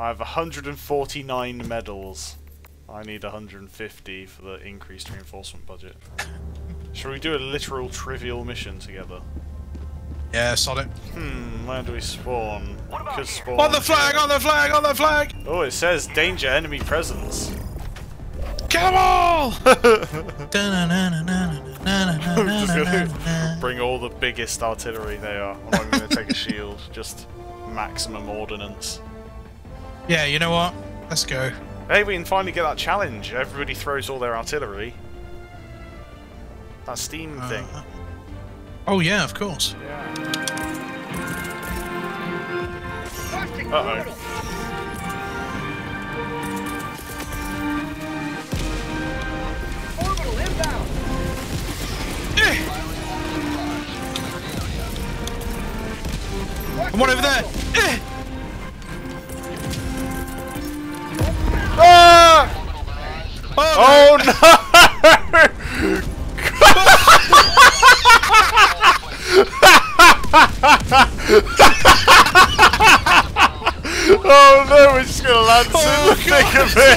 I have 149 medals. I need 150 for the increased reinforcement budget. Shall we do a literal trivial mission together? Yeah, sod it. Hmm, where do we spawn? Could spawn. On the flag, on the flag, on the flag! Oh, it says danger, enemy presence. Kill them all! I'm just gonna bring all the biggest artillery they are. I'm not gonna take a shield, just maximum ordnance. Yeah, you know what? Let's go. Hey, we can finally get that challenge. Everybody throws all their artillery. That steam thing. Uh, oh yeah, of course. Yeah. Uh oh. Orbital inbound. Eh. One over there. Eh. Oh, Oh no! oh no, we're just gonna land Oh, in the thick of it!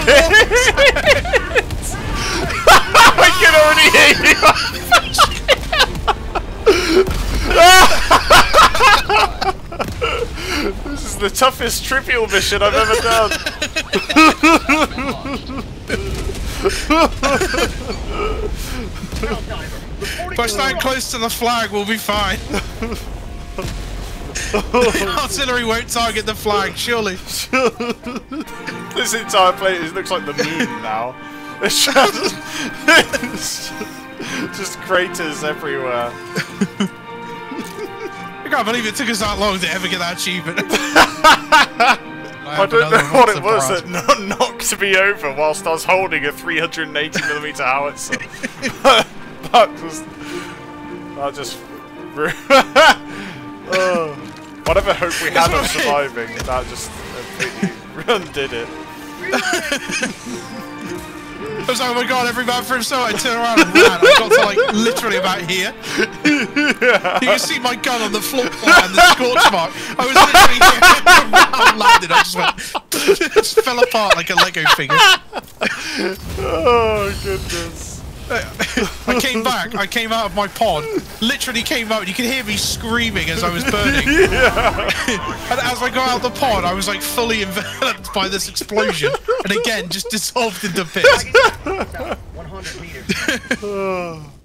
I can already hear you! this is the toughest trivial mission I've ever done. if I stand close to the flag, we'll be fine. artillery won't target the flag, surely. this entire place it looks like the moon now. It's just, it's just craters everywhere. I can't believe it took us that long to ever get that achievement. I don't know what it was that kno- knocked me over whilst I was holding a 380mm howitzer. that just. That just. oh, whatever hope we had of surviving, that just completely undid it. I was like, oh my god, every man for himself. I turned around and ran. I got to like literally about here. You can see my gun on the floor and the scorch mark. I was literally here. I landed. I just went, just apart like a Lego figure. Oh, goodness. I came back. I came out of my pod. Literally came out, and you could hear me screaming as I was burning. and as I got out of the pod, I was like fully enveloped by this explosion, and again just dissolved into bits. South, 100 meters.